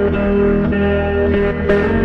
Thank you.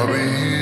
I'll be.